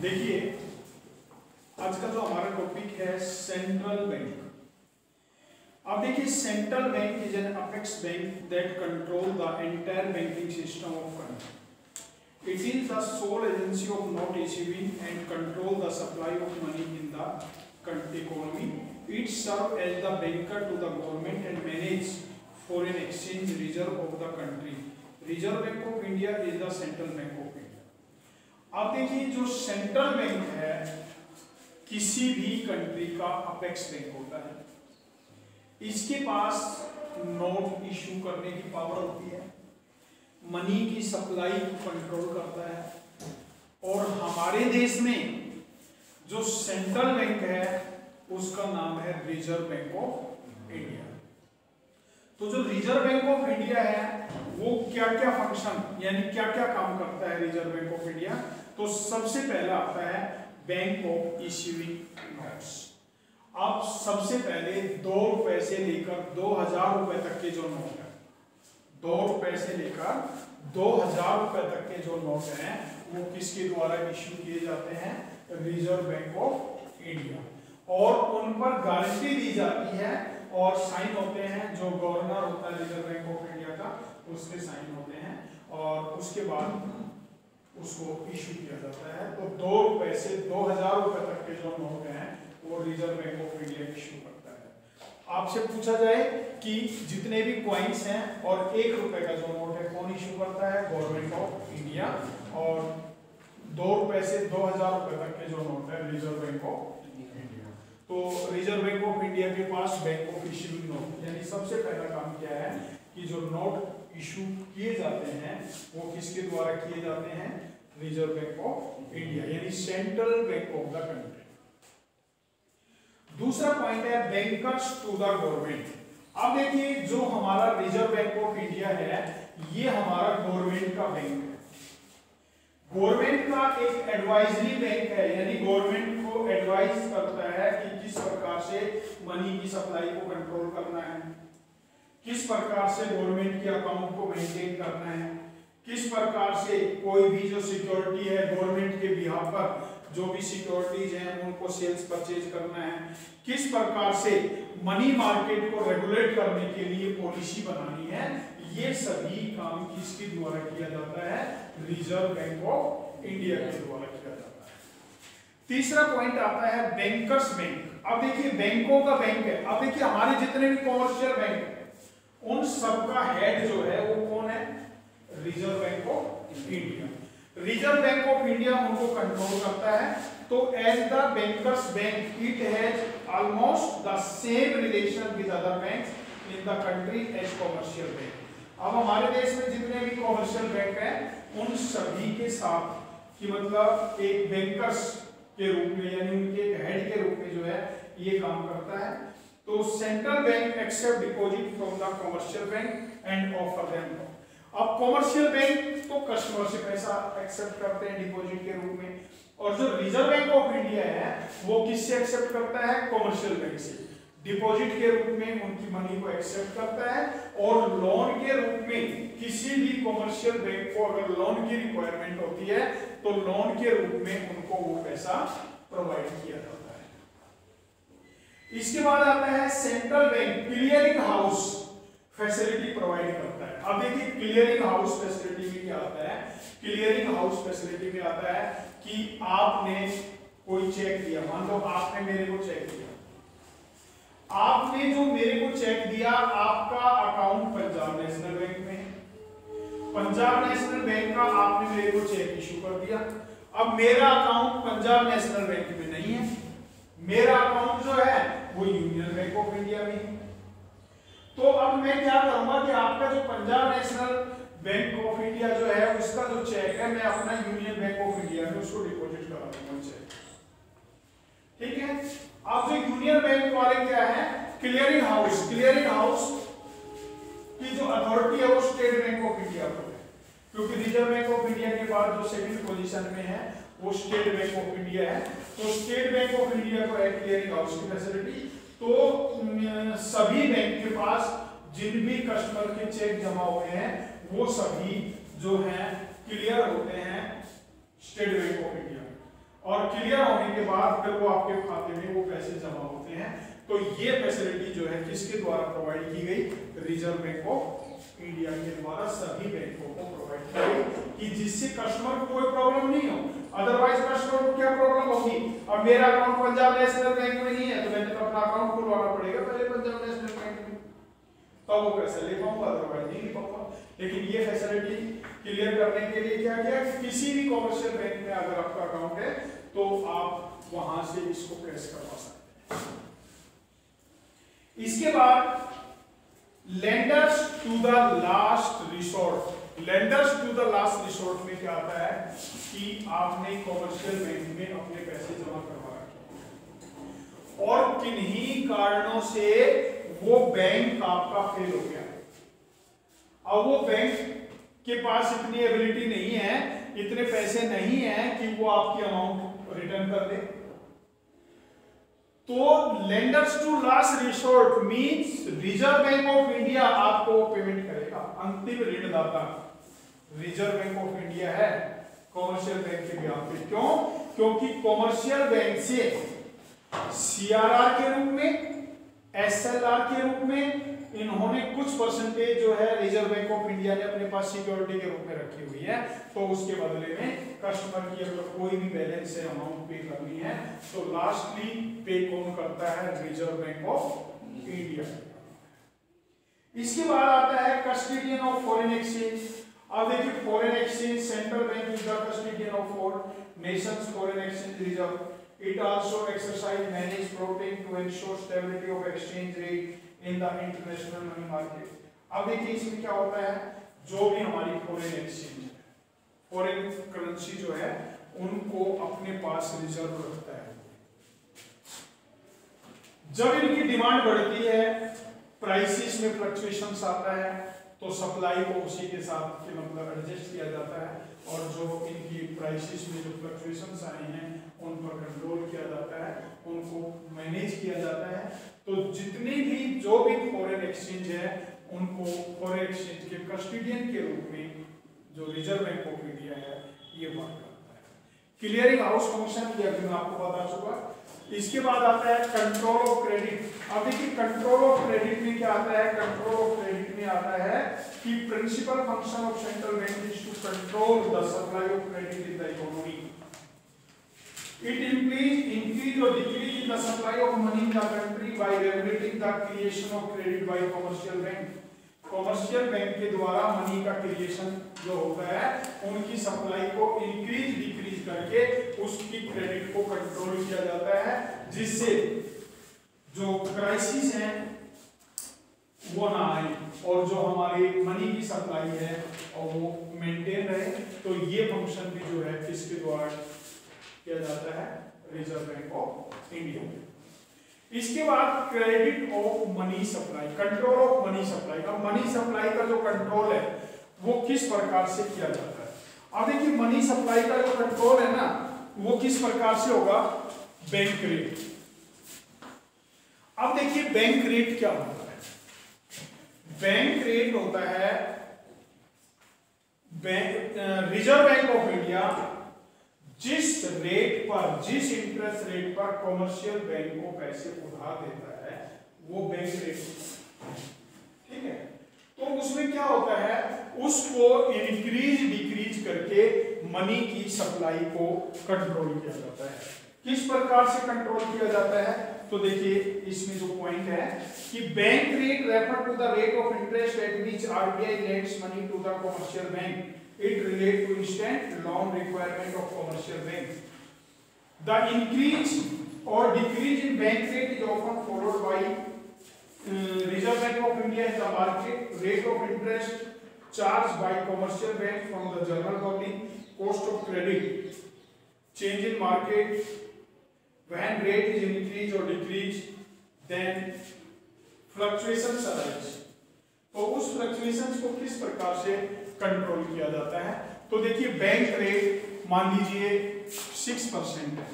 देखिए आज का जो हमारा टॉपिक है सेंट्रल बैंक अब देखिए central bank is an apex bank that control the entire banking system of country it is the sole agency of note issuing and control the supply of money in the economy it serve as the banker to the government and manage foreign exchange reserve of the country reserve bank of India is the central bank of अब देखिए, जो central bank है, किसी भी country का apex bank होता है। इसके पास नोट इशू करने की पावर होती है। मनी की सप्लाई कंट्रोल करता है। और हमारे देश में जो सेंट्रल बैंक है, उसका नाम है रिज़र्व बैंक ऑफ़ इंडिया तो जो रिज़र्व बैंक ऑफ़ इंडिया है, वो क्या क्या फ़ंक्शन यानी क्या क्या काम करता है रिज़र्व बैंक ऑफ़ इंडिया तो सबसे पहला आता है बैंक ऑफ़ इश्यूइंग नोट्स अब सबसे पहले दो रुपए से लेकर दो हज़ार रुपए तक के जो नोट है, दो रुपए से लेकर दो हज़ार रुपए तक के जो नोट हैं, वो किसके द्वारा इश्यू किए जाते हैं? रिज़र्व बैंक ऑफ़ इंडिया और उन पर गारंटी दी जाती है और साइन होते हैं, जो गवर्नर होता है रिज़र्व बैंक ऑफ़ इंडिया का, उसके साइन होते हैं। और उसके बाद उसको इशू किया जाता है। तो दो रुपए से दो हज़ार रुपए तक के जो नोट हैं, वो reserve bank of India issue करता है। आपसे पूछा जाए कि जितने भी क्वाइंस हैं और एक रुपए का जो नोट है, कौन इशू करता है? गवर्नमेंट ऑफ़ इंडिया और दो रुपए से दो हज़ार रुपए तक के जो नोट है रिज़र्व बैंक ऑफ़ तो रिज़र्व बैंक ऑफ़ इंडिया के पास बैंक ऑफ़ इश्यू नोट यानी सबसे पहला काम क्या है कि जो नोट इशू किए जाते हैं, वो किसके द्वारा किए जाते हैं? रिज़र्व बैंक ऑफ़ इंडिया यानी central bank of the country दूसरा पॉइंट है बैंकर्स टू द गवर्नमेंट अब देखिए, जो हमारा रिज़र्व बैंक ऑफ़ इंडिया है, ये हमारा गवर्नमेंट का बैंक है. गवर्नमेंट का एक एडवाइजरी बैंक है, यानी गवर्नमेंट को एडवाइस करता है कि किस प्रकार से मनी की सप्लाई को कंट्रोल करना है. किस प्रकार से गवर्नमेंट के अकाउंट को मेंटेन करना है? किस प्रकार से कोई भी जो सिक्योरिटी है गवर्नमेंट के बिहार पर, जो भी सिक्योरिटीज हैं, उनको सेल्स परचेज करना है? किस प्रकार से मनी मार्केट को रेगुलेट करने के लिए पॉलिसी बनानी है? ये सभी काम किसके द्वारा किया जाता है? रिज़र्व बैंक ऑफ़ इंडिया के द्वारा किया जाता है। तीसरा पॉइंट आता है बैंकर्स बैंक अब देखिए बैंकों का बैंक है। अब देखिए हमारे जितने भी कॉमर्शियल बैंक उन सबका हेड जो है, वो कौन है? Reserve bank of India reserve bank of India उनको कंट्रोल करता है। तो as the bankers bank it has almost the same relation with other banks in the country as commercial bank अब हमारे देश में जितने भी कॉमर्शियल बैंक हैं, उन सभी के साथ कि मतलब एक बैंकर्स के रूप में, यानी उनके हेड के रूप में जो है, ये काम करता है। तो central bank accept deposit from the commercial bank and offer them अब कॉमर्शियल बैंक तो कस्टमर से पैसा एक्सेप्ट करते हैं डिपॉजिट के रूप में। और जो रिज़र्व बैंक ऑफ़ इंडिया है, वो किससे एक्सेप्ट करता है? कॉमर्शियल बैंक से। डिपॉजिट के रूप में उनकी मनी को एक्सेप्ट करता है और लोन के रूप में किसी भी कॉमर्शियल बैंक को अगर लोन की रिक्वायरमेंट होती है तो लोन के रूप में उनको वो पैसा प्रोवाइड किया जाता है। इसके बाद आता है central bank clearing house facility provide करता है। अब देखिए क्लियरिंग हाउस फैसिलिटी में क्या आता है? क्लियरिंग हाउस फैसिलिटी में आता है कि आपने कोई चेक दिया। मान लो आपने मेरे को चेक दिया। आपने जो मेरे को चेक दिया, आपका अकाउंट पंजाब नेशनल बैंक में पंजाब नेशनल बैंक का आपने मेरे को चेक इश्यू कर दिया। अब मेरा अकाउंट पंजाब नेशनल बैंक में मेरा अकाउंट जो है, वो यूनियन बैंक ऑफ़ इंडिया में है। तो अब मैं क्या करूँगा कि आपका जो Punjab National Bank of India जो है, उसका जो चेक है, मैं अपना यूनियन बैंक ऑफ़ इंडिया में उसको डिपॉजिट करा दूँगा ठीक है? अब जो यूनियन बैंक वाले क्या है? क्लियरिंग हाउस क्लियरिंग हाउस की जो अथॉरिटी है, वो स्टेट बैंक ऑफ़ इंडिया पर है। क्योंकि रिज़र्व बैंक ऑफ़ इंडिया के बाद जो सेकंड पोजीशन में है वो स्टेट बैंक ऑफ़ इंडिया है। तो स्टेट बैंक ऑफ़ इंडिया को है क्लियरिंग हाउस की फैसिलिटी तो सभी बैंक के पास जिन भी कस्टमर के चेक जमा हुए हैं, वो सभी जो हैं क्लियर होते हैं स्टेट बैंक ऑफ़ इंडिया और क्लियर होने के बाद फिर वो आपके खाते में वो पैसे जमा होते हैं। तो ये फैसिलिटी जो है, किसके द्वारा प्रोवाइड की गई? रिज़र्व बैंक ऑफ़ इंडिया के द्वारा सभी बैंकों को प्रोवाइड की गई कि जिससे कस्टमर को अदरवाइज़ कस्टमर को क्या प्रॉब्लम होगी? अब मेरा अकाउंट पंजाब नेशनल बैंक में नहीं है तो मैंने तो अपना अकाउंट खुलवाना पड़ेगा पहले पंजाब नेशनल बैंक में। तब वो पैसे ले पाऊँगा अदरवाइज़ नहीं ले पाऊँगा। लेकिन ये फैसिलिटी क्लियर करने के लिए क्या किया? किसी भी कॉमर्शियल बैंक में अगर आपका अकाउंट है तो आप वहाँ से इसको कैश करवा सकते हैं। इसके बाद lenders to the last resort lenders to the last resort में क्या आता है कि आपने कॉमर्शियल बैंक में अपने पैसे जमा करवा रखे। और किन्हीं कारणों से वो बैंक आपका फेल हो गया। अब वो बैंक के पास इतनी एबिलिटी नहीं है, इतने पैसे नहीं है कि वो आपकी अमाउंट रिटर्न कर दे। तो lenders to last resort means reserve bank of India आपको पेमेंट करेगा, अंतिम ऋणदाता। रिज़र्व बैंक ऑफ़ इंडिया है कॉमर्शियल बैंक के ब्याह पे। क्यों? क्योंकि कॉमर्शियल बैंक से सीआरआर के रूप में एसएलआर के रूप में इन्होंने कुछ परसेंटेज जो है रिज़र्व बैंक ऑफ़ इंडिया ने अपने पास सिक्योरिटी के रूप में रखी हुई है। तो उसके बदले में कस्टमर की अगर कोई भी बैलेंस से अमाउंट पे करनी है तो लास्टली पे कौन करता है? रिज़र्व बैंक ऑफ़ इंडिया इसके बाद आता है कस्टडियन ऑफ़ फॉरेन एक्सचेंज अब देखिए foreign exchange central bank is the custodian of for nations foreign exchange reserve It also exercise, manage, protect to ensure stability of exchange rate in the international money market अब देखिए इसमें क्या होता है? जो भी हमारी फॉरेन एक्सचेंज फॉरेन करेंसी जो है, उनको अपने पास रिज़र्व रखता है। जब इनकी डिमांड बढ़ती है प्राइसिस में फ्लक्चुएशन आता है तो सप्लाई को उसी के साथ के मतलब एडजस्ट किया जाता है और जो इनकी प्राइसिस में जो फ्लक्चुएशन आए हैं, उन पर कंट्रोल किया जाता है, उनको मैनेज किया जाता है। तो जितनी भी जो भी फॉरेन एक्सचेंज है, उनको फॉरेन एक्सचेंज के कस्टोडियन के रूप में जो रिज़र्व बैंक ऑफ़ इंडिया है, ये वर्क करता है। क्लियरिंग हाउस फ़ंक्शन ये अभी मैं आपको बता चुका। इसके बाद आता है कंट्रोल ऑफ़ क्रेडिट अब देखिए कंट्रोल ऑफ़ क्रेडिट में क्या आता है? कंट्रोल ऑफ़ क्रेडिट में आता है कि principal function of central bank is to control the supply of credit in the economy It implies increase or decrease in the supply of money in the country by regulating the creation of credit by commercial bank. Commercial bank के द्वारा money का creation जो होता है, उनकी supply को increase decrease करके उसकी क्रेडिट को कंट्रोल किया जाता है, जिससे जो क्राइसिस है वो ना आए। और जो हमारी मनी की सप्लाई है, और वो मेंटेन रहे तो ये फ़ंक्शन भी जो है, किसके द्वारा किया जाता है? रिज़र्व बैंक ऑफ़ इंडिया इसके बाद credit of money supply control of money supply का मनी सप्लाई का जो कंट्रोल है, वो किस प्रकार से किया जाता है? अब देखिए मनी सप्लाई का जो कंट्रोल है ना, वो किस प्रकार से होगा? बैंक रेट अब देखिए बैंक रेट क्या होता है बैंक रेट होता है bank reserve bank of India जिस रेट पर, जिस इंटरेस्ट रेट पर कॉमर्शियल बैंक को पैसे उधार देता है, वो बैंक रेट ठीक है? तो उसमें क्या होता है? उसको इंक्रीज डिक्रीज करके मनी की सप्लाई को कंट्रोल किया जाता है। किस प्रकार से कंट्रोल किया जाता है? तो देखिए, इसमें जो पॉइंट है कि bank rate refer to the rate of interest at which RBI lends money to the commercial bank it relate to instant loan requirement of commercial bank the increase और decrease in bank rate is often followed by reserve bank of India in the market rate of interest charge by commercial bank from the general public cost of credit change in market when rate is increased or decreased, then fluctuations arise. तो उस fluctuations को किस प्रकार से control किया जाता है? तो देखिए बैंक रेट मान लीजिए सिक्स परसेंट है।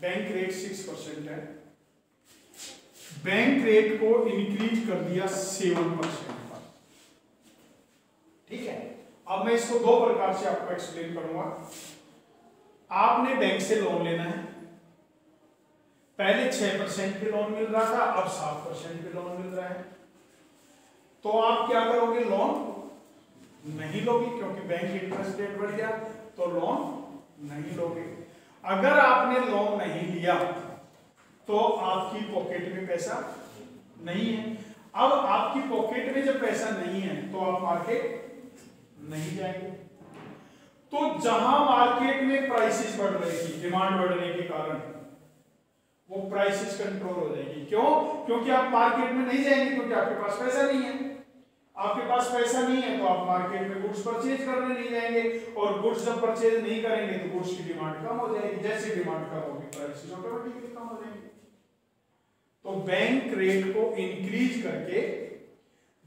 बैंक रेट सिक्स परसेंट है। बैंक रेट को इंक्रीज कर दिया सेवन परसेंट पर। ठीक है? अब मैं इसको दो प्रकार से आपको एक्सप्लेन करूँगा। आपने बैंक से लोन लेना है। पहले छह परसेंट पे लोन मिल रहा था, अब सात परसेंट पे लोन मिल रहा है। तो आप क्या करोगे? लोन नहीं लोगे क्योंकि बैंक इंटरेस्ट रेट बढ़ गया तो लोन नहीं लोगे। अगर आपने लोन नहीं लिया तो आपकी पॉकेट में पैसा नहीं है। अब आपकी पॉकेट में जब पैसा नहीं है तो आप मार्केट नहीं जाएँगे। तो जहाँ मार्केट में प्राइसेस बढ़ रही थी डिमांड बढ़ने के कारण, वो प्राइसेस कंट्रोल हो जाएगी। क्यों? क्योंकि आप मार्केट में नहीं जाएँगे, क्योंकि आपके पास पैसा नहीं है। आपके पास पैसा नहीं है तो आप मार्केट में गुड्स परचेज करने नहीं जाएँगे। और गुड्स जब परचेज नहीं करेंगे तो गुड्स की डिमांड कम हो जाएगी। जैसे डिमांड कम होगी प्राइसेस ऑटोमेटिकली कम हो जाएँगे। तो बैंक रेट को इंक्रीज करके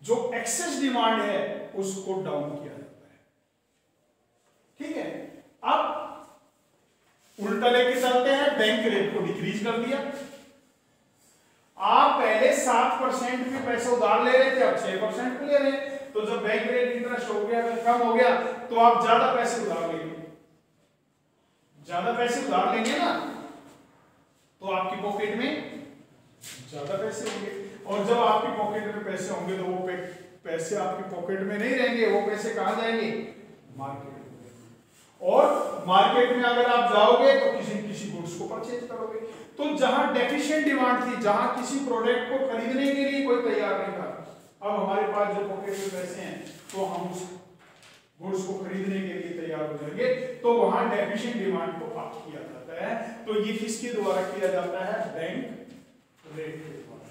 जो एक्सेस डिमांड है, उसको डाउन किया जाता है ठीक है अब उल्टा लेके चलते हैं बैंक रेट को डिक्रीज कर दिया। आप पहले सात परसेंट पे पैसे उधार ले रहे थे, अब छह परसेंट पे ले रहे तो जब बैंक रेट इंटरेस्ट हो गया, अगर कम हो गया तो आप ज़्यादा पैसे उधार लेंगे। ज़्यादा पैसे उधार लेंगे ना तो आपकी पॉकेट में ज़्यादा पैसे होंगे। और जब आपकी पॉकेट में पैसे होंगे तो वो पैसे आपकी पॉकेट में नहीं रहेंगे, वो पैसे कहाँ जाएँगे? मार्केट में। और मार्केट में अगर आप जाओगे तो किसी किसी गुड्स को परचेज करोगे। तो जहाँ डेफिशिएंट डिमांड थी, जहाँ किसी प्रोडक्ट को खरीदने के लिए कोई तैयार नहीं था, अब हमारे पास जो पॉकेट में पैसे हैं तो हम उस गुड्स को खरीदने के लिए तैयार हो जाएँगे। तो वहाँ डेफिशिएंट डिमांड को प्राप्त किया जाता है। तो ये किसके द्वारा किया जाता है? बैंक रेट के द्वारा।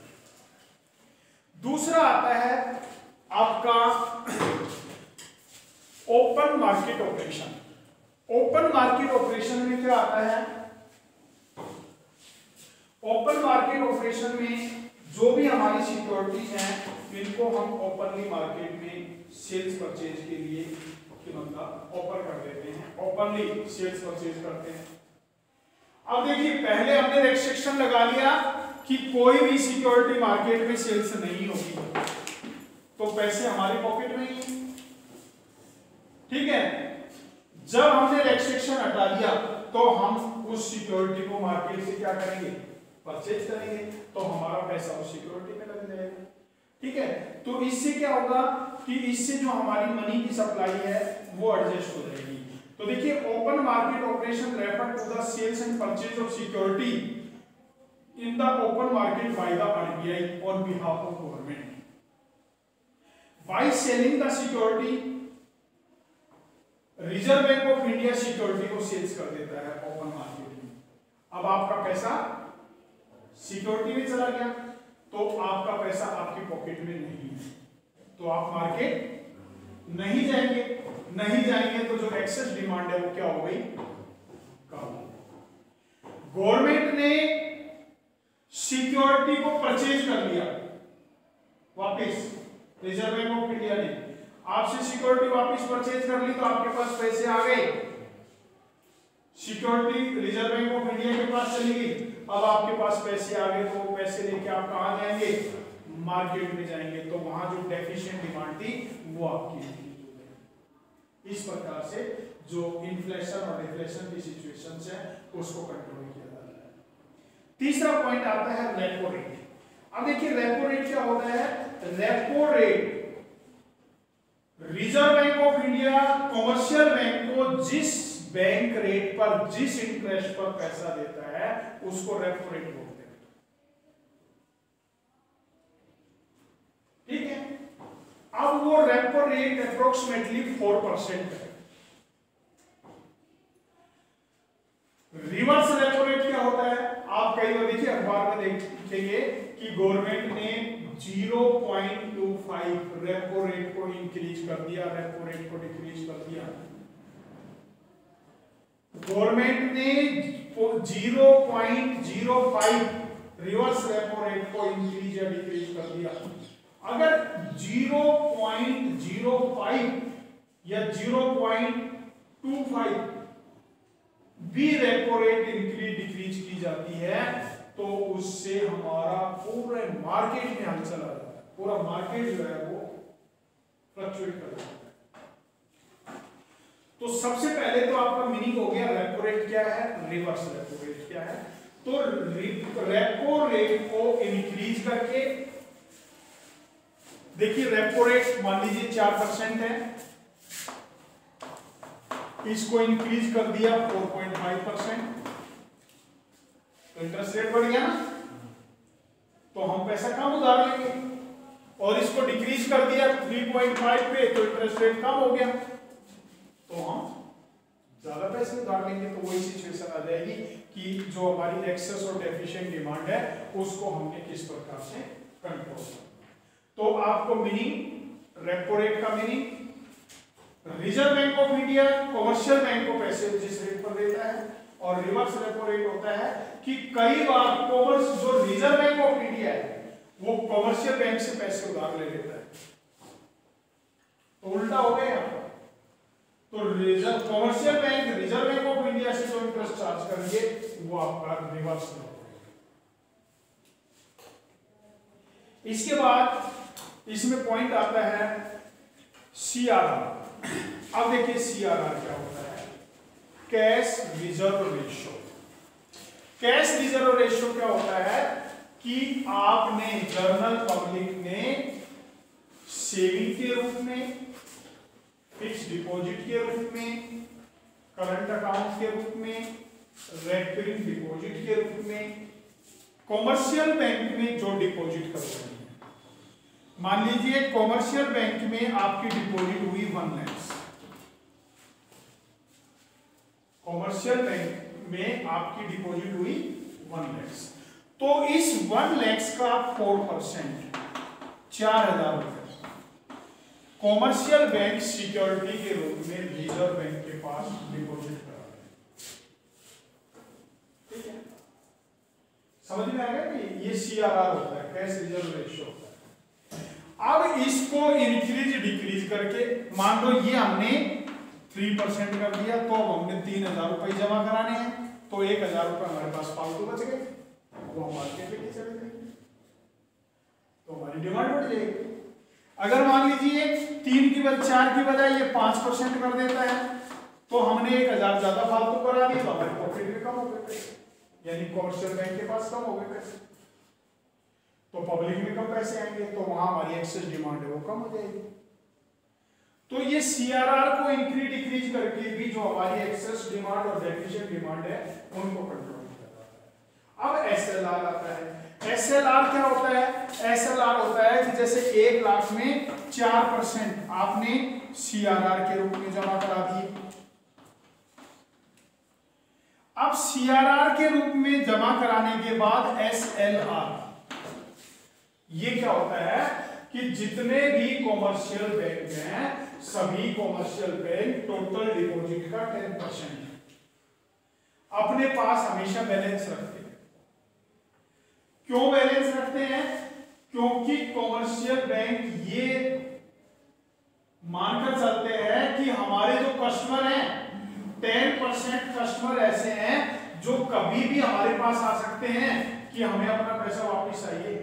दूसरा आता है आपका open market operation open market operation में क्या आता है? ओपन मार्केट ऑपरेशन में जो भी हमारी सिक्योरिटीज हैं, इनको हम ओपनली मार्केट में सेल्स परचेज के लिए मतलब ऑफ़र कर देते हैं। ओपनली सेल्स परचेज करते हैं। अब देखिए, पहले हमने रेस्ट्रिक्शन लगा लिया कि कोई भी सिक्योरिटी मार्केट में सेल्स नहीं होगी। तो पैसे हमारे पॉकेट में ही। ठीक है? जब हमने रेस्ट्रिक्शन हटा दिया तो हम उस सिक्योरिटी को मार्केट से क्या करेंगे? परचेज करेंगे तो हमारा पैसा उस सिक्योरिटी में लग जाएगा। ठीक है? तो इससे क्या होगा कि इससे जो हमारी मनी की सप्लाई है, वो एडजस्ट हो जाएगी। तो देखिए open market operation refer to the sales and purchase of security in the open market by the RBI on behalf of government by selling the security reserve bank of India security को sales कर देता है open market में। अब आपका पैसा security में चला गया तो आपका पैसा आपकी पॉकेट में नहीं है। तो आप मार्केट नहीं जाएँगे नहीं जाएँगे तो जो एक्सेस डिमांड है वो क्या हो गई? कम गवर्नमेंट ने सिक्योरिटी को परचेज कर लिया। वापस रिज़र्व बैंक ऑफ़ इंडिया ने। आपसे सिक्योरिटी वापस परचेज कर ली तो आपके पास पैसे आ गए। Security reserve bank of India के पास चली गई। अब आपके पास पैसे आ गए तो पैसे लेके आप कहा जाएँगे? मार्केट में जाएँगे। तो वहाँ जो डेफिशिएंट डिमांड थी, वो आपकी इस प्रकार से जो इन्फ्लेशन और डिफ्लेशन की सिचुएशन है, उसको कंट्रोल किया जाता है। तीसरा पॉइंट आता है रेपो रेट अब देखिए रेपो रेट क्या होता है? Repo rate reserve bank of India commercial bank को जिस बैंक रेट पर, जिस इंटरेस्ट पर पैसा देता है, उसको रेपो रेट बोलते हैं। ठीक है? अब वो repo rate approximately four percent है। रिवर्स रेपो रेट क्या होता है? आप कई बार देखिए अखबार में देखेंगे कि गवर्नमेंट ने 0.25 रेपो रेट को इंक्रीज कर दिया रेपो रेट को डिक्रीज कर दिया। गवर्नमेंट ने 0.05 रिवर्स रेपो रेट को इंक्रीज या डिक्रीज कर दिया। अगर 0.05 या 0.25 भी रेपो रेट इंक्रीज डिक्रीज की जाती है तो उससे हमारा पूरे मार्केट में हलचल आ जाता है। पूरा मार्केट जो है वो फ्लक्चुएट कर जाता है। तो तो सबसे पहले तो आपका मीनिंग हो गया रेपो रेट क्या है? रिवर्स रेपो रेट क्या है? तो रेपो रेट को इंक्रीज करके, देखिए रेपो रेट मान लीजिए चार परसेंट है। इसको इंक्रीज कर दिया 4.5 परसेंट तो इंटरेस्ट रेट बढ़ गया ना? तो हम पैसा कम उधार लेंगे? और इसको डिक्रीज कर दिया 3.5 पे तो इंटरेस्ट रेट कम हो गया। तो हम ज़्यादा पैसे उधार लेंगे तो वही सिचुएशन आ जाएगी कि जो हमारी एक्सेस और डेफिशिएंट डिमांड है, उसको हमने किस प्रकार से कंट्रोल करना तो आपको मीनिंग रेपो रेट का meaning reserve bank of India commercial bank को पैसे जिस रेट पर देता है, और रिवर्स रेपो रेट होता है कि कई बार कॉमर्स जो रिज़र्व बैंक ऑफ़ इंडिया है वो कमर्शियल बैंक से पैसे उधार ले लेता है। तो उल्टा हो गया तो reserve commercial bank reserve bank of India से जो इंटरेस्ट चार्ज करेंगे, वो आपका रिवर्स में इसके बाद इसमें पॉइंट आता है सीआरआर अब देखिए सीआरआर क्या होता है। Cash reserve ratio cash reserve ratio क्या होता है? कि आपने जर्नल पब्लिक ने सेविंग के रूप में फिक्स डिपॉजिट के रूप में करंट अकाउंट के रूप में रेकरिंग डिपॉजिट के रूप में कॉमर्शियल बैंक में जो डिपॉजिट कर रहे हैं। मान लीजिए कॉमर्शियल बैंक में आपकी डिपॉजिट हुई वन लैक्स कॉमर्शियल बैंक में आपकी डिपॉजिट हुई वन लैक्स तो इस वन लैक्स का फोर परसेंट चार हज़ार रुपए कॉमर्शियल बैंक सिक्योरिटी के रूप में रिज़र्व बैंक के पास डिपॉजिट करा है। समझ में आ गया कि ये सीआरआर होता है कैश रिज़र्व रेशियो होता है। अब इसको इंक्रीज डिक्रीज करके, मान लो ये हमने थ्री परसेंट कर दिया तो अब हमने तीन हज़ार रुपए जमा कराने हैं तो एक हज़ार रुपए हमारे पास फालतू बच गए। वो हम मार्केट लेके चले जाएँगे तो हमारी डिमांड बढ़ जाएगी। अगर मान लीजिए तीन की बजाय चार की बजाय ये पाँच परसेंट कर देता है तो हमने एक हज़ार ज़्यादा फालतू करा दिया तो हमारे प्रॉफिट भी कम हो गए यानी कॉमर्शियल बैंक के पास कम हो गए पैसे। तो पब्लिक में कम पैसे आएँगे तो वहाँ हमारी एक्सेस डिमांड है, वो कम हो जाएगी। तो ये सीआरआर को इंक्रीज डिक्रीज करके भी जो हमारी एक्सेस डिमांड और डेफिशिएंट डिमांड है, उनको कंट्रोल अब एसएलआर आता है। एसएलआर क्या होता है? एसएलआर होता है कि जैसे एक लाख में चार परसेंट आपने सीआरआर के रूप में जमा करा दिए। अब सीआरआर के रूप में जमा कराने के बाद एसएलआर ये क्या होता है कि जितने भी कॉमर्शियल बैंक हैं, सभी कॉमर्शियल बैंक टोटल डिपॉजिट का टेन परसेंट अपने पास हमेशा बैलेंस रखते क्यों बैलेंस रखते हैं? क्योंकि कॉमर्शियल बैंक ये मानकर चलते हैं कि हमारे जो कस्टमर हैं टेन परसेंट कस्टमर ऐसे हैं जो कभी भी हमारे पास आ सकते हैं कि हमें अपना पैसा वापस चाहिए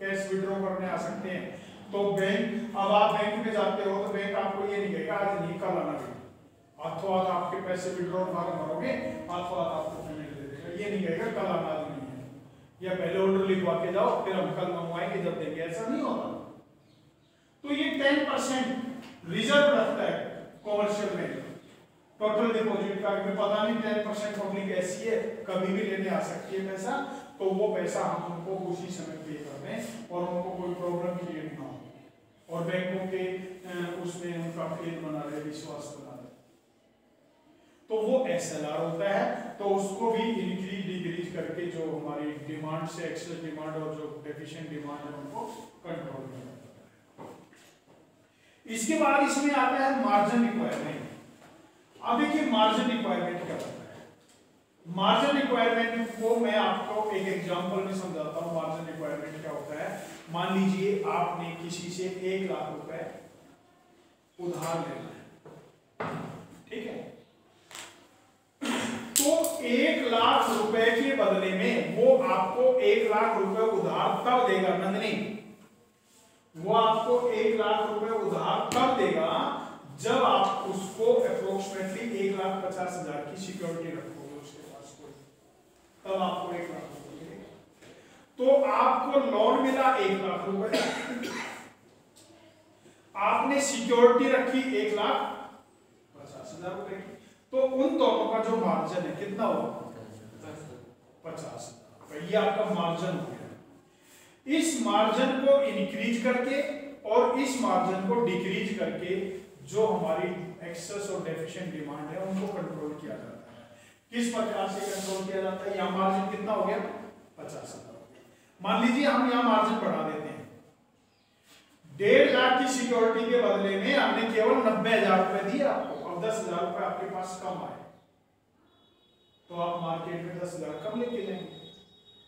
कैश विड्रॉ करने आ सकते हैं। तो बैंक अब आप बैंक में जाते हो तो बैंक आपको ये नहीं कहेगा, आज नहीं, कल आना हाथों हाथ आपके पैसे विड्रॉ फॉर्म भरोगे हाथ आपको पेमेंट दे देगा। ये नहीं कहेगा, कल आना या पहले ऑर्डर लिखवा के जाओ, फिर हम कल मंगवाएँगे जब देंगे। ऐसा नहीं होता। तो ये टेन परसेंट रिज़र्व रखता है कॉमर्शियल बैंक टोटल डिपॉजिट का पता नहीं टेन परसेंट पब्लिक ऐसी है, कभी भी लेने आ सकती है पैसा तो वो पैसा हम उनको उसी समय पे कर दें और उनको कोई प्रॉब्लम क्रिएट ना हो। और बैंकों के उसमें उनका फेल बना रहे, विश्वास बना तो वो एस होता है तो उसको भी इंक्रीज डिक्रीज करके जो हमारी डिमांड से एक्सेस डिमांड और जो डेफिशिएंट डिमांड है उनको कंट्रोल करना इसके बाद इसमें आता है मार्जिन रिक्वायरमेंट अब देखिए मार्जिन रिक्वायरमेंट क्या होता है? मार्जिन रिक्वायरमेंट को मैं आपको एक एग्जांपल में समझाता हूँ मार्जिन रिक्वायरमेंट क्या होता है। मान लीजिए आपने किसी से एक लाख रुपए उधार लेना है। ठीक है? तो एक लाख रुपए के बदले में वो आपको एक लाख रुपए उधार तब देगा, नंदनी। वो आपको एक लाख रुपए उधार तब देगा जब आप उसको अप्रोक्सीमेटली एक लाख पचास हज़ार की सिक्योरिटी रखोगे उसके पास कोई। तब आपको एक लाख रुपए मिलेगा। तो आपको लोन मिला एक लाख रुपए। आपने सिक्योरिटी रखी एक लाख पचास हज़ार रुपए की तो उन दोनों का जो मार्जिन है, कितना होगा पचास। तो ये आपका मार्जिन हो गया। इस मार्जिन को इंक्रीज करके और इस मार्जिन को डिक्रीज करके जो हमारी एक्सेस और डेफिशिएंट डिमांड है, उनको कंट्रोल किया जाता है। किस प्रकार से कंट्रोल किया जाता है? यहाँ मार्जिन कितना हो गया? पचास मान लीजिए हम यहाँ मार्जिन बढ़ा देते हैं। डेढ़ लाख की सिक्योरिटी के बदले में हमने केवल नब्बे हज़ार रुपए दिए आपको। दस हज़ार रुपए आपके पास कम आए। तो आप मार्केट में दस हज़ार कम लेके जाएँगे।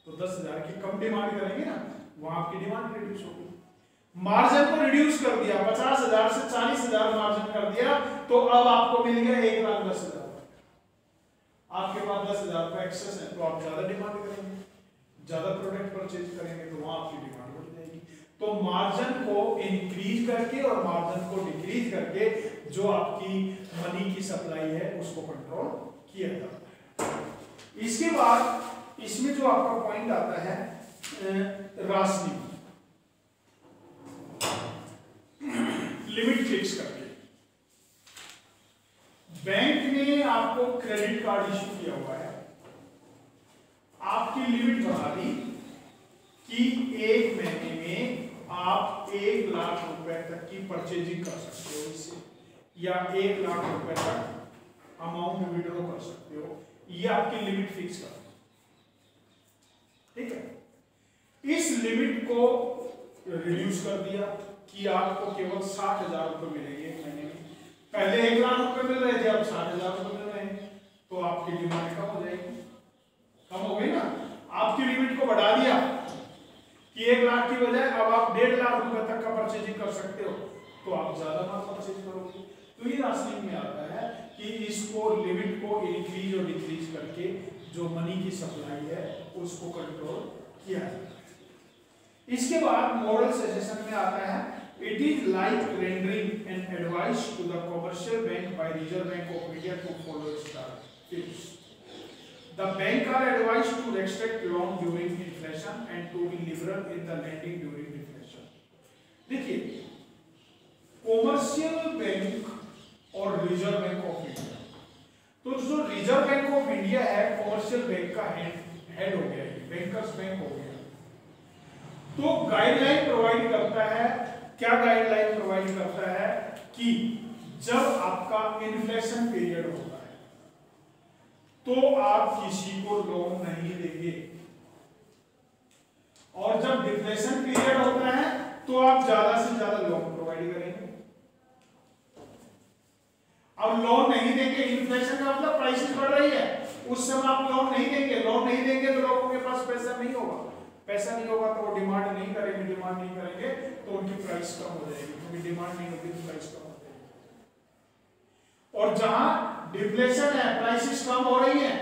तो दस हज़ार की कम डिमांड करेंगे ना, वहाँ आपकी डिमांड रिड्यूस होगी। मार्जिन को रिड्यूस कर दिया, पचास हज़ार से चालीस हज़ार मार्जिन कर दिया तो अब आपको मिल गया एक लाख दस हज़ार। आपके पास दस हज़ार का एक्सेस है तो आप ज़्यादा डिमांड करेंगे। ज़्यादा प्रोडक्ट परचेज करेंगे तो वहाँ आपकी डिमांड बढ़ जाएगी। तो मार्जिन को इंक्रीज करके और मार्जिन को डिक्रीज करके जो आपकी मनी की सप्लाई है, उसको कंट्रोल किया जाता है। इसके बाद इसमें जो आपका पॉइंट आता है राशनिंग लिमिट फिक्स करके। बैंक ने आपको क्रेडिट कार्ड इश्यू किया हुआ है। आपकी लिमिट बढ़ा दी कि एक महीने में आप एक लाख रुपए तक की परचेजिंग कर सकते हो इससे। या एक लाख रुपए तक अमाउंट विड्रॉ कर सकते हो। ये आपकी लिमिट फिक्स कर ठीक है? इस लिमिट को रिड्यूस कर दिया कि आपको केवल साठ हज़ार रुपए मिलेंगे महीने में। पहले एक लाख रुपए मिल रहे थे, अब साठ हज़ार रुपए मिल रहे हैं। तो आपकी डिमांड कम हो जाएगी। कम हो गई ना? आपकी लिमिट को बढ़ा दिया कि एक लाख की बजाय अब आप डेढ़ लाख रुपए तक का परचेजिंग कर सकते हो। तो आप ज़्यादा माल परचेज करोगे। तो ये राशनिंग में आता है कि इसको लिमिट को इंक्रीज और डिक्रीज करके जो मनी की सप्लाई है, उसको कंट्रोल किया जाता है इसके बाद मॉडल सजेशन में आता है it is like rendering an advice to the commercial bank by reserve bank of India to follow tips the bank are advice to respect long during inflation and to be liberal in the lending during inflation देखिए commercial bank और reserve bank of India. तो जो reserve bank of India है commercial bank का head head हो गया bankers bank हो गया। तो गाइडलाइन प्रोवाइड करता है, क्या गाइडलाइन प्रोवाइड करता है कि जब आपका इन्फ्लेशन पीरियड होता है तो आप किसी को लोन नहीं देंगे। और जब डिफ्लेशन पीरियड होता है तो आप ज़्यादा से ज़्यादा लोन प्रोवाइड करेंगे। अब लोन नहीं देंगे इन्फ्लेशन का मतलब प्राइसेस बढ़ रही है। उस समय आप लोन नहीं देंगे लोन नहीं देंगे तो लोगों के पास पैसा नहीं होगा। पैसा नहीं होगा तो वो डिमांड नहीं करेंगे डिमांड नहीं करेंगे तो उनकी प्राइस कम हो जाएगी। क्योंकि डिमांड नहीं होगी तो प्राइस कम हो जाएगी। और जहाँ डिफ्लेशन है प्राइसेस कम हो रही है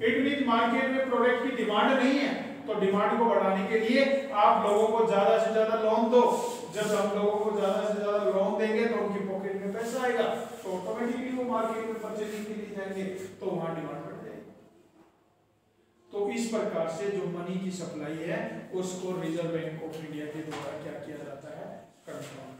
इट मीन मार्केट में प्रोडक्ट की डिमांड नहीं है तो डिमांड को बढ़ाने के लिए आप लोगों को ज़्यादा से ज़्यादा लोन दो। जब हम लोगों को ज़्यादा से ज़्यादा लोन देंगे तो उनकी पॉकेट में पैसा आएगा। तो ऑटोमेटिकली वो मार्केट में परचेजिंग के लिए जाएँगे तो वहाँ डिमांड बढ़ जाएगी। तो इस प्रकार से जो मनी की सप्लाई है, उसको रिज़र्व बैंक ऑफ़ इंडिया के द्वारा क्या किया जाता है? कंट्रोल